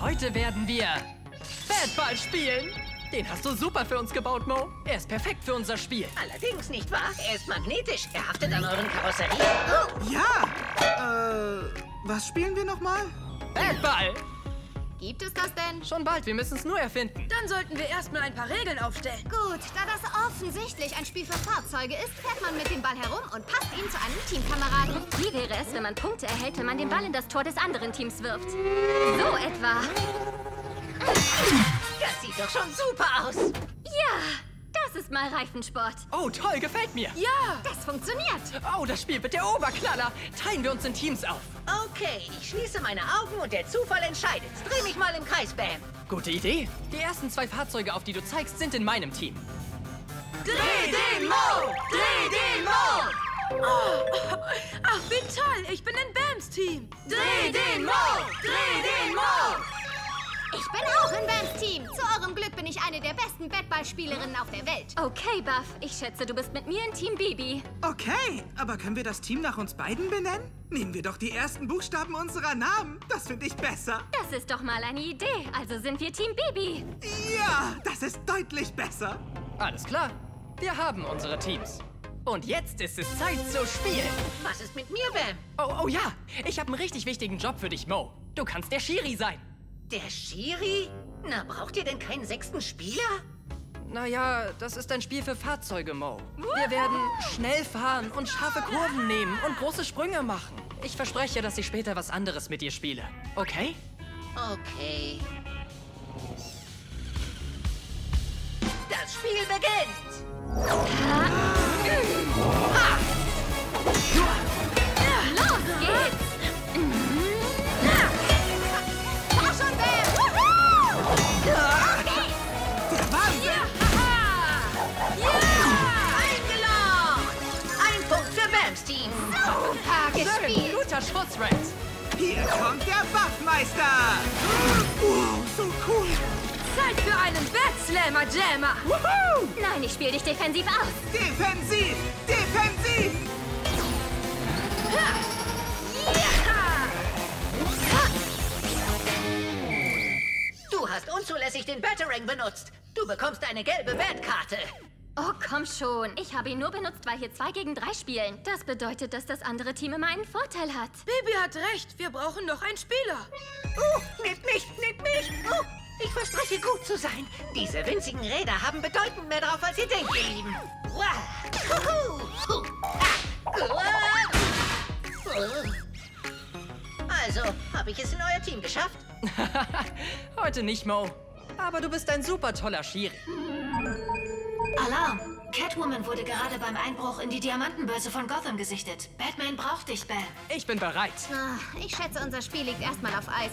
Heute werden wir Badball spielen. Den hast du super für uns gebaut, Mo. Er ist perfekt für unser Spiel. Allerdings, nicht wahr? Er ist magnetisch. Er haftet an euren Karosserien. Oh, Ja! Äh, was spielen wir nochmal? Badball! Gibt es das denn? Schon bald, wir müssen es nur erfinden. Dann sollten wir erstmal ein paar Regeln aufstellen. Gut, da das offensichtlich ein Spiel für Fahrzeuge ist, fährt man mit dem Ball herum und passt ihn zu einem Teamkameraden. Wie wäre es, wenn man Punkte erhält, wenn man den Ball in das Tor des anderen Teams wirft? So etwa. das sieht doch schon super aus. Ja, das ist mal Reifensport. Oh, toll, gefällt mir. Ja! Das funktioniert. Oh, das Spiel wird der Oberknaller. Teilen wir uns in Teams auf. Okay, ich schließe meine Augen und der Zufall entscheidet. Dreh mich mal im Kreis, Bam. Gute Idee. Die ersten zwei Fahrzeuge, auf die du zeigst, sind in meinem Team. Dreh den Mo! Dreh den Mo! Oh, ach, wie toll! Ich bin in Bams Team! Dreh den Mo! Dreh den Mo! Ich bin auch in Bams Team. Zu eurem Glück bin ich eine der besten Bettballspielerinnen auf der Welt. Okay, Buff, ich schätze, du bist mit mir in Team Bibi. Okay, aber können wir das Team nach uns beiden benennen? Nehmen wir doch die ersten Buchstaben unserer Namen. Das finde ich besser. Das ist doch mal eine Idee. Also sind wir Team Bibi. Ja, das ist deutlich besser. Alles klar. Wir haben unsere Teams. Und jetzt ist es Zeit zu spielen. Was ist mit mir, Bam? Oh, oh ja. Ich habe einen richtig wichtigen Job für dich, Mo. Du kannst der Schiri sein. Der Schiri? Na, braucht ihr denn keinen sechsten Spieler? Naja, das ist ein Spiel für Fahrzeuge, Mo. Wir werden schnell fahren und scharfe Kurven nehmen und große Sprünge machen. Ich verspreche, dass ich später was anderes mit dir spiele. Okay? Okay. Das Spiel beginnt. Los gespielt. Guter Schuss, Rex. Hier kommt der Buffmeister! Wow, so cool! Zeit für einen Bad Slammer Jammer! Nein, ich spiele dich defensiv aus. Defensiv! Defensiv! Du hast unzulässig den Batarang benutzt. Du bekommst eine gelbe Bad-Karte. Oh, komm schon. Ich habe ihn nur benutzt, weil hier zwei gegen drei spielen. Das bedeutet, dass das andere Team immer einen Vorteil hat. Bibi hat recht, wir brauchen noch einen Spieler. Uh, nehmt mich, nehmt mich. Uh, ich verspreche gut zu sein. Diese winzigen Räder haben bedeutend mehr drauf, als ihr denkt, ihr Lieben. Ah. Also, habe ich es in euer Team geschafft? Heute nicht, Mo. Aber du bist ein super toller Schiri. Alarm! Catwoman wurde gerade beim Einbruch in die Diamantenbörse von Gotham gesichtet. Batman braucht dich, Bam. Ich bin bereit. Ah, ich schätze, unser Spiel liegt erstmal auf Eis.